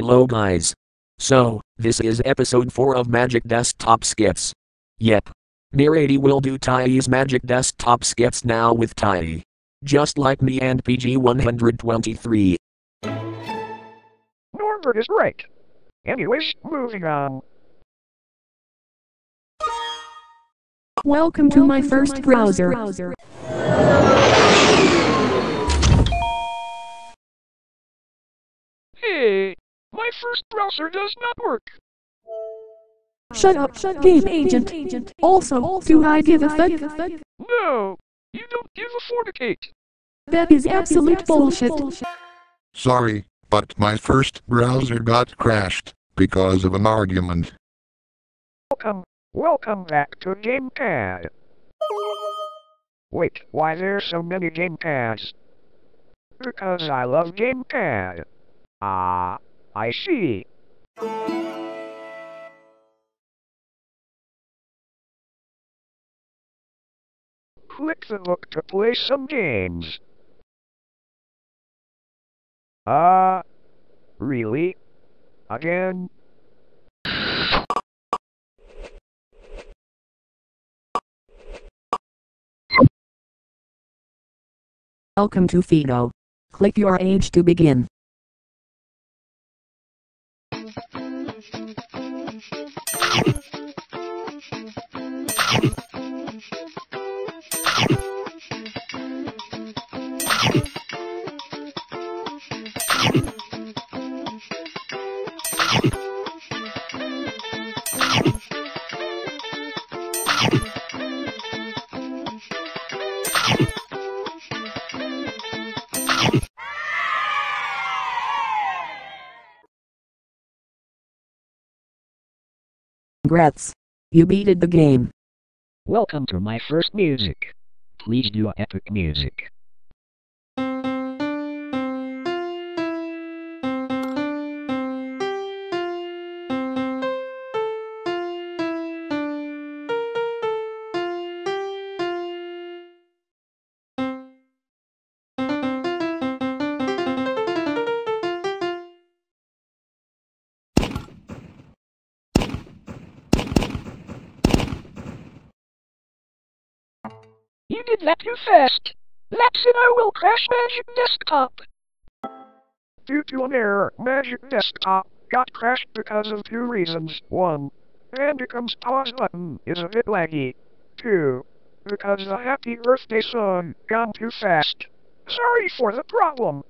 Hello guys. So, this is episode 4 of Magic Desktop Skits. Yep. Miradie will do Tai's Magic Desktop Skits now with Tai. Just like me and PG 123. Norbert is right. Anyways, moving on. Welcome to my first browser. Hey, my first browser does not work. Shut up, shut game agent. Also, do I give a fuck? No, you don't give a fornicate. That is absolute bullshit. Sorry, but my first browser got crashed because of an argument. Welcome, welcome back to GamePad. Wait, why there's so many GamePads? Because I love GamePad. Ah, I see. Click the book to play some games. Uh, really? Again? Welcome to Fido. Click your age to begin. Congrats. You beated the game. Welcome to my first music. Please do epic music. You did that too fast. I will crash Magic Desktop. Due to an error, Magic Desktop got crashed because of two reasons. One, Bandicam's pause button is a bit laggy. Two, because the happy birthday song gone too fast. Sorry for the problem.